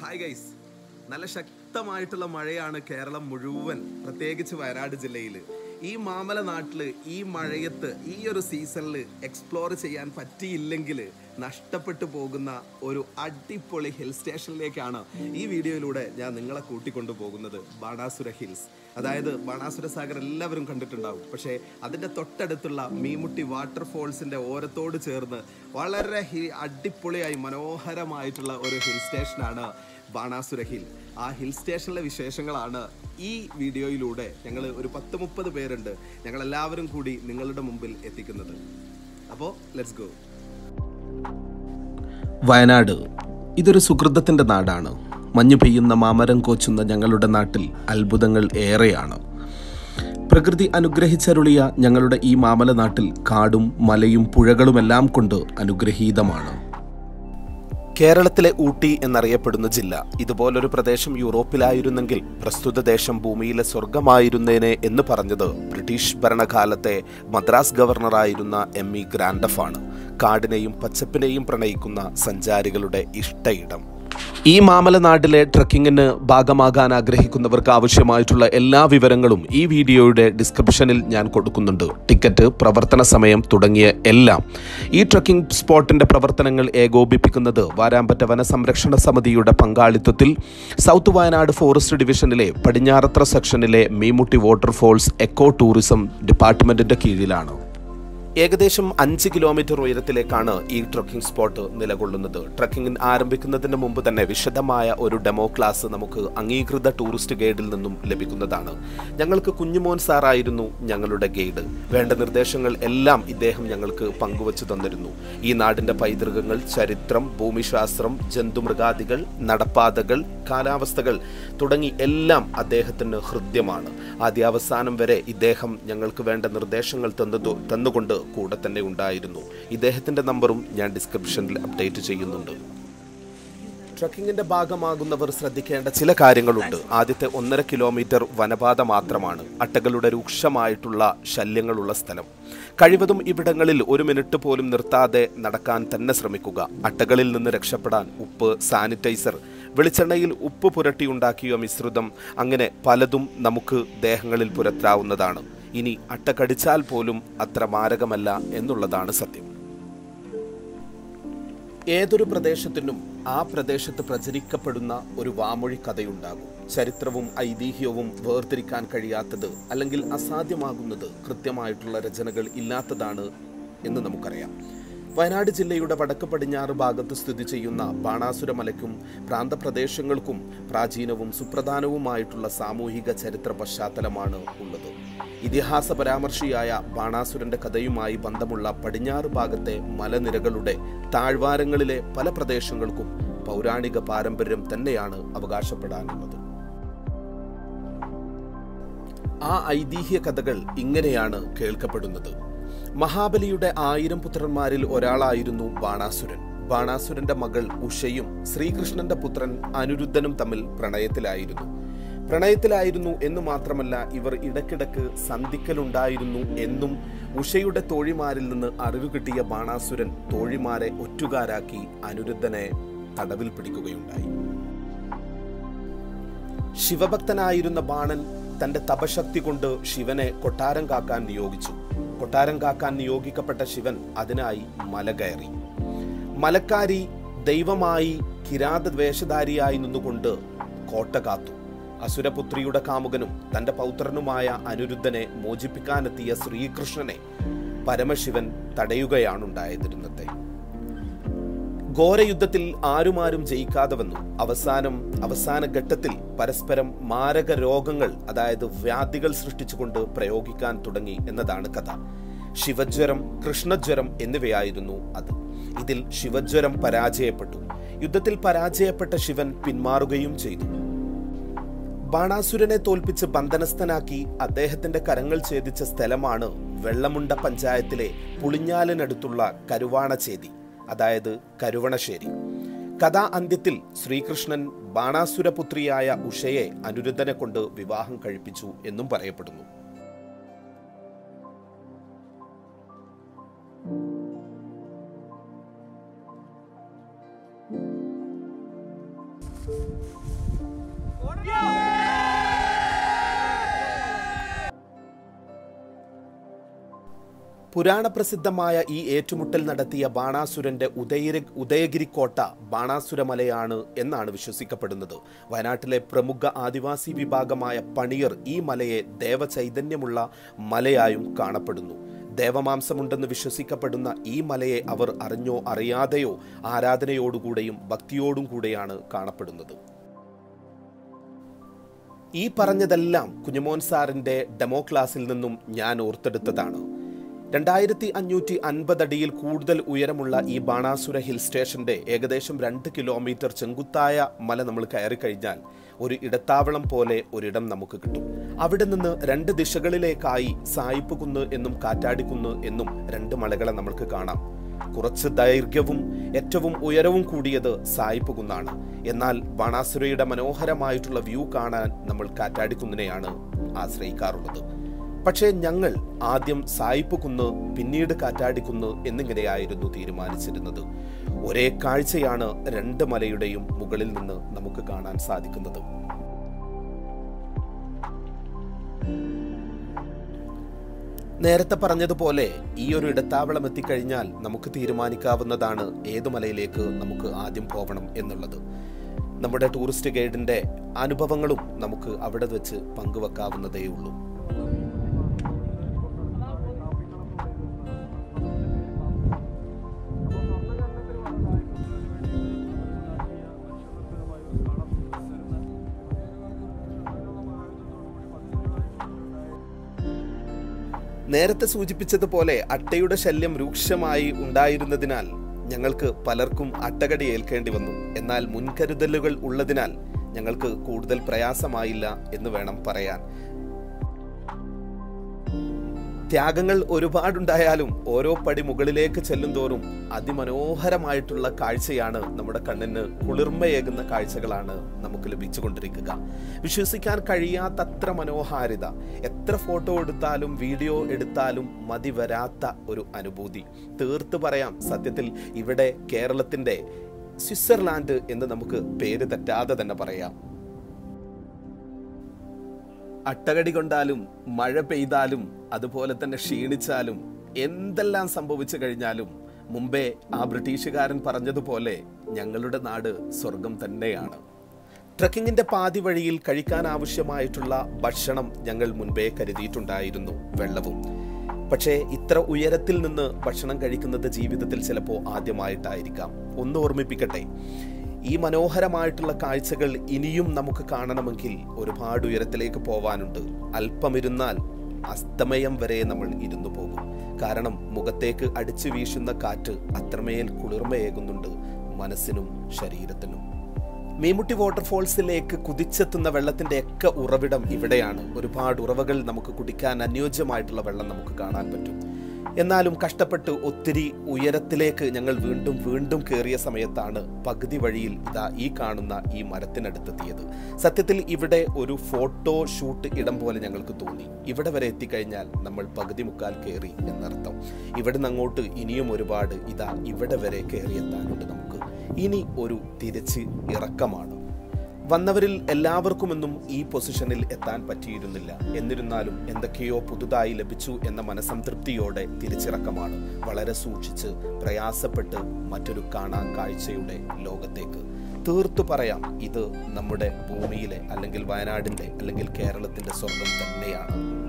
Hi guys നല്ല ശക്തമായിട്ടുള്ള മഴയാണ് കേരളം മുഴുവൻ പ്രത്യേകിച്ച് വയനാട് ജില്ലയിൽ ഈ മാമല നാട്ടിൽ ഈ മഴയത്ത് ഈ ഒരു സീസണിൽ എക്സ്പ്ലോർ ചെയ്യാൻ പറ്റിയില്ലെങ്കിൽ നഷ്ടപ്പെട്ടു പോകുന്ന ഒരു അടിപൊളി ഹിൽ സ്റ്റേഷനിലേക്കാണ് ഈ വീഡിയോയിലൂടെ ഞാൻ നിങ്ങളെ കൂട്ടിക്കൊണ്ടു പോകുന്നത് ബാണാസുര ഹിൽസ് അതായത് ബാണാസുര സാഗർ എല്ലാവരും കണ്ടിട്ടുണ്ടാവും. പക്ഷേ അതിന്റെ തൊട്ടടുത്തുള്ള മീമുട്ടി വാട്ടർഫോൾസിന്റെ ഓരത്തോട് ചേർന്ന് വളരെ ഹി- അടിപൊളിയായി മനോഹരമായിട്ടുള്ള ഒരു ഹിൽ സ്റ്റേഷനാണ് ബാണാസുര ഹിൽ ആ ഹിൽ സ്റ്റേഷനിലെ വിശേഷങ്ങളാണ് ഈ വീഡിയോയിലൂടെ ഞങ്ങൾ ഒരു പത്ത് മുപ്പത് പേരുണ്ട് ഞങ്ങൾ എല്ലാവരും കൂടി നിങ്ങളുടെ മുമ്പിൽ എത്തിക്കുന്നത്. അപ്പോൾ ലെറ്റ്സ് ഗോ വയനാട്. ഇതൊരു സുഹൃതത്തിന്റെ നാടാണ്. മഞ്ഞു പെയ്യുന്ന മാമരം കോച്ചുന്ന ഞങ്ങളുടെ നാട്ടിൽ അത്ഭുതങ്ങൾ ഏറെയാണ്. പ്രകൃതി അനുഗ്രഹിച്ചരുളിയ ഞങ്ങളുടെ ഈ മാമല നാട്ടിൽ കാടും മലയും പുഴകളുമെല്ലാം കൊണ്ട് അനുഗ്രഹീതമാണ്. കേരളത്തിലെ ഊട്ടി എന്നറിയപ്പെടുന്ന ജില്ല. ഇതുപോലൊരു പ്രദേശം യൂറോപ്പിലായിരുന്നെങ്കിൽ പ്രസ്തുത ദേശം ഭൂമിയിലെ സ്വർഗമായിരുന്നേനെ എന്ന് പറഞ്ഞത് ബ്രിട്ടീഷ് ഭരണകാലത്തെ മദ്രാസ് ഗവർണറായിരുന്ന എം ഇ ഗ്രാൻഡഫാണ്. കാടിനെയും പച്ചപ്പിനെയും പ്രണയിക്കുന്ന സഞ്ചാരികളുടെ ഇഷ്ടയിടം. ഈ മാമലനാട്ടിലെ ട്രക്കിങ്ങിന് ഭാഗമാകാൻ ആഗ്രഹിക്കുന്നവർക്ക് ആവശ്യമായിട്ടുള്ള എല്ലാ വിവരങ്ങളും ഈ വീഡിയോയുടെ ഡിസ്ക്രിപ്ഷനിൽ ഞാൻ കൊടുക്കുന്നുണ്ട്. ടിക്കറ്റ് പ്രവർത്തന സമയം തുടങ്ങിയ എല്ലാം. ഈ ട്രക്കിംഗ് സ്പോട്ടിന്റെ പ്രവർത്തനങ്ങൾ ഏകോപിപ്പിക്കുന്നത് വാരാമ്പറ്റ വനസംരക്ഷണ സമിതിയുടെ പങ്കാളിത്തത്തിൽ സൗത്ത് വയനാട് ഫോറസ്റ്റ് ഡിവിഷനിലെ പടിഞ്ഞാറത്ര സെക്ഷനിലെ മീമുട്ടി വാട്ടർഫോൾസ് എക്കോ ടൂറിസം ഡിപ്പാർട്ട്മെന്റിന്റെ കീഴിലാണ്. ഏകദേശം അഞ്ച് കിലോമീറ്റർ ഉയരത്തിലേക്കാണ് ഈ ട്രക്കിംഗ് സ്പോട്ട് നിലകൊള്ളുന്നത്. ട്രക്കിംഗ് ആരംഭിക്കുന്നതിന് മുമ്പ് തന്നെ വിശദമായ ഒരു ഡെമോ ക്ലാസ് നമുക്ക് അംഗീകൃത ടൂറിസ്റ്റ് ഗൈഡിൽ നിന്നും ലഭിക്കുന്നതാണ്. ഞങ്ങൾക്ക് കുഞ്ഞുമോൻ സാറായിരുന്നു ഞങ്ങളുടെ ഗൈഡ്. വേണ്ട നിർദ്ദേശങ്ങൾ എല്ലാം ഇദ്ദേഹം ഞങ്ങൾക്ക് പങ്കുവച്ചു തന്നിരുന്നു. ഈ നാടിന്റെ പൈതൃകങ്ങൾ ചരിത്രം ഭൂമിശാസ്ത്രം ജന്തുമൃഗാദികൾ നടപ്പാതകൾ കാലാവസ്ഥകൾ തുടങ്ങി എല്ലാം അദ്ദേഹത്തിന് ഹൃദ്യമാണ്. ആദ്യാവസാനം വരെ ഇദ്ദേഹം ഞങ്ങൾക്ക് വേണ്ട നിർദ്ദേശങ്ങൾ തന്നു തന്നുകൊണ്ട് കൂടെ തന്നെ ഉണ്ടായിരുന്നു. ഇദ്ദേഹത്തിന്റെ നമ്പറും ഞാൻ ഡിസ്ക്രിപ്ഷനിൽ അപ്ഡേറ്റ് ചെയ്യുന്നുണ്ട്. ട്രക്കിങ്ങിന്റെ ഭാഗമാകുന്നവർ ശ്രദ്ധിക്കേണ്ട ചില കാര്യങ്ങളുണ്ട്. ആദ്യത്തെ ഒന്നര കിലോമീറ്റർ വനപാത മാത്രമാണ് അട്ടകളുടെ രൂക്ഷമായിട്ടുള്ള ശല്യങ്ങളുള്ള സ്ഥലം. കഴിവതും ഇവിടങ്ങളിൽ ഒരു മിനിറ്റ് പോലും നിർത്താതെ നടക്കാൻ തന്നെ ശ്രമിക്കുക. അട്ടകളിൽ നിന്ന് രക്ഷപ്പെടാൻ ഉപ്പ് സാനിറ്റൈസർ വെളിച്ചെണ്ണയിൽ ഉപ്പ് പുരട്ടിയുണ്ടാക്കിയ മിശ്രിതം അങ്ങനെ പലതും നമുക്ക് ദേഹങ്ങളിൽ പുരത്താവുന്നതാണ്. ഇനി അട്ട കടിച്ചാൽ പോലും അത്ര മാരകമല്ല എന്നുള്ളതാണ് സത്യം. ഏതൊരു പ്രദേശത്തിനും ആ പ്രദേശത്ത് പ്രചരിക്കപ്പെടുന്ന ഒരു വാമൊഴി കഥയുണ്ടാകും. ചരിത്രവും ഐതിഹ്യവും വേർതിരിക്കാൻ കഴിയാത്തത് അല്ലെങ്കിൽ അസാധ്യമാകുന്നത് കൃത്യമായിട്ടുള്ള രചനകൾ ഇല്ലാത്തതാണ് എന്ന് നമുക്കറിയാം. വയനാട് ജില്ലയുടെ വടക്ക് പടിഞ്ഞാറ് ഭാഗത്ത് സ്ഥിതി ചെയ്യുന്ന ബാണാസുര മലയ്ക്കും പ്രാന്തപ്രദേശങ്ങൾക്കും പ്രാചീനവും സുപ്രധാനവുമായിട്ടുള്ള സാമൂഹിക ചരിത്ര പശ്ചാത്തലമാണ് ഉള്ളത്. ഇതിഹാസ പരാമർശിയായ ബാണാസുരന്റെ കഥയുമായി ബന്ധമുള്ള പടിഞ്ഞാറ് ഭാഗത്തെ മലനിരകളുടെ താഴ്വാരങ്ങളിലെ പല പ്രദേശങ്ങൾക്കും പൗരാണിക പാരമ്പര്യം തന്നെയാണ് അവകാശപ്പെടാനുള്ളത്. ആ ഐതിഹ്യ കഥകൾ ഇങ്ങനെയാണ് കേൾക്കപ്പെടുന്നത്. മഹാബലിയുടെ ആയിരം പുത്രന്മാരിൽ ഒരാളായിരുന്നു ബാണാസുരൻ. ബാണാസുരന്റെ മകൾ ഉഷയും ശ്രീകൃഷ്ണന്റെ പുത്രൻ അനിരുദ്ധനും തമ്മിൽ പ്രണയത്തിലായിരുന്നു. പ്രണയത്തിലായിരുന്നു എന്ന് മാത്രമല്ല ഇവർ ഇടയ്ക്കിടക്ക് സന്ധിക്കലുണ്ടായിരുന്നു എന്നും ഉഷയുടെ തോഴിമാരിൽ നിന്ന് അറിവ് കിട്ടിയ ബാണാസുരൻ തോഴിമാരെ ഒറ്റുകാരാക്കി അനിരുദ്ധനെ തടവിൽ പിടിക്കുകയുണ്ടായി. ശിവഭക്തനായിരുന്ന ബാണൻ തന്റെ തപശക്തി കൊണ്ട് ശിവനെ കൊട്ടാരം കാക്കാൻ നിയോഗിച്ചു. കൊട്ടാരം കാക്കാൻ നിയോഗിക്കപ്പെട്ട ശിവൻ അതിനായി മല കയറി. മലക്കാരി ദൈവമായി കിരാത വേഷധാരിയായി നിന്നുകൊണ്ട് കോട്ട കാത്തു. അസുരപുത്രിയുടെ കാമുകനും തന്റെ പൗത്രനുമായ അനിരുദ്ധനെ മോചിപ്പിക്കാനെത്തിയ ശ്രീകൃഷ്ണനെ പരമശിവൻ തടയുകയാണുണ്ടായതിരുന്നത്തെ. ഘോരയുദ്ധത്തിൽ ആരുമാരും ജയിക്കാതെ വന്നു. അവസാനം അവസാന ഘട്ടത്തിൽ പരസ്പരം മാരക രോഗങ്ങൾ അതായത് വ്യാധികൾ സൃഷ്ടിച്ചുകൊണ്ട് പ്രയോഗിക്കാൻ തുടങ്ങി എന്നതാണ് കഥ. ശിവജ്വരം കൃഷ്ണജ്വരം എന്നിവയായിരുന്നു അത്. ഇതിൽ ശിവജ്വരം പരാജയപ്പെട്ടു. യുദ്ധത്തിൽ പരാജയപ്പെട്ട ശിവൻ പിന്മാറുകയും ചെയ്തു. ബാണാസുരനെ തോൽപ്പിച്ച് ബന്ധനസ്ഥനാക്കി അദ്ദേഹത്തിന്റെ കരങ്ങൾ ഛേദിച്ച സ്ഥലമാണ് വെള്ളമുണ്ട പഞ്ചായത്തിലെ പുളിഞ്ഞാലിനടുത്തുള്ള കരുവാണചേതി അതായത് കരുവണശ്ശേരി. കഥാ അന്ത്യത്തിൽ ശ്രീകൃഷ്ണൻ ബാണാസുരപുത്രിയായ ഉഷയെ അനിരുദ്ധനെ കൊണ്ട് വിവാഹം കഴിപ്പിച്ചു എന്നും പറയപ്പെടുന്നു. പുരാണ പ്രസിദ്ധമായ ഈ ഏറ്റുമുട്ടൽ നടത്തിയ ബാണാസുരന്റെ ഉദയരി ഉദയഗിരിക്കോട്ട ബാണാസുരമലയാണ് എന്നാണ് വിശ്വസിക്കപ്പെടുന്നത്. വയനാട്ടിലെ പ്രമുഖ ആദിവാസി വിഭാഗമായ പണിയർ ഈ മലയെ ദേവചൈതന്യമുള്ള മലയായും കാണപ്പെടുന്നു. ദേവമാംസമുണ്ടെന്ന് വിശ്വസിക്കപ്പെടുന്ന ഈ മലയെ അവർ അറിഞ്ഞോ അറിയാതെയോ ആരാധനയോടുകൂടെയും ഭക്തിയോടും കൂടെയാണ് കാണപ്പെടുന്നത്. ഈ പറഞ്ഞതെല്ലാം കുഞ്ഞുമോൻ സാറിന്റെ ഡെമോ ക്ലാസിൽ നിന്നും ഞാൻ ഓർത്തെടുത്തതാണ്. രണ്ടായിരത്തി അഞ്ഞൂറ്റി അൻപത് അടിയിൽ കൂടുതൽ ഉയരമുള്ള ഈ ബാണാസുര ഹിൽ സ്റ്റേഷന്റെ ഏകദേശം രണ്ട് കിലോമീറ്റർ ചെങ്കുത്തായ മല നമ്മൾ കയറി കഴിഞ്ഞാൽ ഒരു ഇടത്താവളം പോലെ ഒരിടം നമുക്ക് കിട്ടും. അവിടെ നിന്ന് രണ്ട് ദിശകളിലേക്കായി സായിപ്പ് കുന്ന് എന്നും കാറ്റാടിക്കുന്ന് എന്നും രണ്ട് മലകളെ നമുക്ക് കാണാം. കുറച്ച് ദൈർഘ്യവും ഏറ്റവും ഉയരവും കൂടിയത് സായിപ്പ് കുന്നാണ് എന്നാൽ ബാണാസുരയുടെ മനോഹരമായിട്ടുള്ള വ്യൂ കാണാൻ നമ്മൾ കാറ്റാടിക്കുന്നിനെയാണ് ആശ്രയിക്കാറുള്ളത്. പക്ഷേ ഞങ്ങൾ ആദ്യം സായിപ്പ് കുന്ന് പിന്നീട് കാറ്റാടിക്കുന്ന് എന്നിങ്ങനെയായിരുന്നു തീരുമാനിച്ചിരുന്നത്. ഒരേ കാഴ്ചയാണ് രണ്ട് മലയുടെയും മുകളിൽ നിന്ന് നമുക്ക് കാണാൻ സാധിക്കുന്നത്. നേരത്തെ പറഞ്ഞതുപോലെ ഈ ഒരു ഇടത്താവളം എത്തിക്കഴിഞ്ഞാൽ നമുക്ക് തീരുമാനിക്കാവുന്നതാണ് ഏത് മലയിലേക്ക് നമുക്ക് ആദ്യം പോകണം എന്നുള്ളത്. നമ്മുടെ ടൂറിസ്റ്റ് ഗൈഡിന്റെ അനുഭവങ്ങളും നമുക്ക് അവിടെ വെച്ച് പങ്കുവെക്കാവുന്നതേ നേരത്തെ സൂചിപ്പിച്ചതുപോലെ അട്ടയുടെ ശല്യം രൂക്ഷമായി ഉണ്ടായിരുന്നതിനാൽ ഞങ്ങൾക്ക് പലർക്കും അട്ടകടി ഏൽക്കേണ്ടി വന്നു. എന്നാൽ മുൻകരുതലുകൾ ഉള്ളതിനാൽ ഞങ്ങൾക്ക് കൂടുതൽ പ്രയാസമായില്ല എന്ന് വേണം പറയാൻ. ത്യാഗങ്ങൾ ഒരുപാടുണ്ടായാലും ഓരോ പടി മുകളിലേക്ക് ചെല്ലും തോറും അതിമനോഹരമായിട്ടുള്ള കാഴ്ചയാണ് നമ്മുടെ കണ്ണിന് കുളിർമയേകുന്ന കാഴ്ചകളാണ് നമുക്ക് ലഭിച്ചുകൊണ്ടിരിക്കുക. വിശ്വസിക്കാൻ കഴിയാത്തത്ര മനോഹാരിത എത്ര ഫോട്ടോ എടുത്താലും വീഡിയോ എടുത്താലും മതി വരാത്ത ഒരു അനുഭൂതി. തീർത്ത് പറയാം സത്യത്തിൽ ഇവിടെ കേരളത്തിന്റെ സ്വിറ്റ്സർലാൻഡ് എന്ന് നമുക്ക് പേര് തെറ്റാതെ തന്നെ പറയാം. അട്ടകടി കൊണ്ടാലും മഴ പെയ്താലും അതുപോലെ തന്നെ ക്ഷീണിച്ചാലും എന്തെല്ലാം സംഭവിച്ചു കഴിഞ്ഞാലും മുമ്പേ ആ ബ്രിട്ടീഷുകാരൻ പറഞ്ഞതുപോലെ ഞങ്ങളുടെ നാട് സ്വർഗം തന്നെയാണ്. ട്രക്കിങ്ങിന്റെ പാതി വഴിയിൽ കഴിക്കാൻ ആവശ്യമായിട്ടുള്ള ഭക്ഷണം ഞങ്ങൾ മുൻപേ കരുതിയിട്ടുണ്ടായിരുന്നു വെള്ളവും. പക്ഷേ ഇത്ര ഉയരത്തിൽ നിന്ന് ഭക്ഷണം കഴിക്കുന്നത് ജീവിതത്തിൽ ചിലപ്പോൾ ആദ്യമായിട്ടായിരിക്കാം. ഒന്ന് ഓർമ്മിപ്പിക്കട്ടെ ഈ മനോഹരമായിട്ടുള്ള കാഴ്ചകൾ ഇനിയും നമുക്ക് കാണണമെങ്കിൽ ഒരുപാട് ഉയരത്തിലേക്ക് പോവാനുണ്ട്. അല്പമിരുന്നാൽ അസ്തമയം വരെ നമ്മൾ ഇരുന്നു പോകും. കാരണം മുഖത്തേക്ക് അടിച്ചു വീശുന്ന കാറ്റ് അത്രമേൽ കുളിർമയേകുന്നുണ്ട് മനസ്സിനും ശരീരത്തിനും. മീമുട്ടി വാട്ടർഫോൾസിലേക്ക് കുതിച്ചെത്തുന്ന വെള്ളത്തിന്റെ ഒക്കെ ഉറവിടം ഇവിടെയാണ്. ഒരുപാട് ഉറവകൾ നമുക്ക് കുടിക്കാൻ അനുയോജ്യമായിട്ടുള്ള വെള്ളം നമുക്ക് കാണാൻ പറ്റും. എന്നാലും കഷ്ടപ്പെട്ട് ഒത്തിരി ഉയരത്തിലേക്ക് ഞങ്ങൾ വീണ്ടും വീണ്ടും കയറിയ സമയത്താണ് പകുതി വഴിയിൽ ഇതാ ഈ കാണുന്ന ഈ മരത്തിനടുത്തെത്തിയത്. സത്യത്തിൽ ഇവിടെ ഒരു ഫോട്ടോ ഷൂട്ട് ഇടം പോലെ ഞങ്ങൾക്ക് തോന്നി. ഇവിടെ വരെ എത്തിക്കഴിഞ്ഞാൽ നമ്മൾ പകുതി മുക്കാൽ കയറി എന്നർത്ഥം. ഇവിടുന്ന് അങ്ങോട്ട് ഇനിയും ഒരുപാട് ഇതാ ഇവിടെ വരെ കയറിയെത്താനുണ്ട് നമുക്ക്. ഇനി ഒരു തിരിച്ച് ഇറക്കമാണ്. വന്നവരിൽ എല്ലാവർക്കുമൊന്നും ഈ പൊസിഷനിൽ എത്താൻ പറ്റിയിരുന്നില്ല. എന്നിരുന്നാലും എന്തൊക്കെയോ പുതുതായി ലഭിച്ചു എന്ന മനസംതൃപ്തിയോടെ തിരിച്ചിറക്കമാണ് വളരെ സൂക്ഷിച്ച് പ്രയാസപ്പെട്ട് മറ്റൊരു കാണാൻ കാഴ്ചയുടെ ലോകത്തേക്ക്. തീർത്തു പറയാം ഇത് നമ്മുടെ ഭൂമിയിലെ അല്ലെങ്കിൽ വയനാടിന്റെ അല്ലെങ്കിൽ കേരളത്തിന്റെ സ്വർഗം തന്നെയാണ്.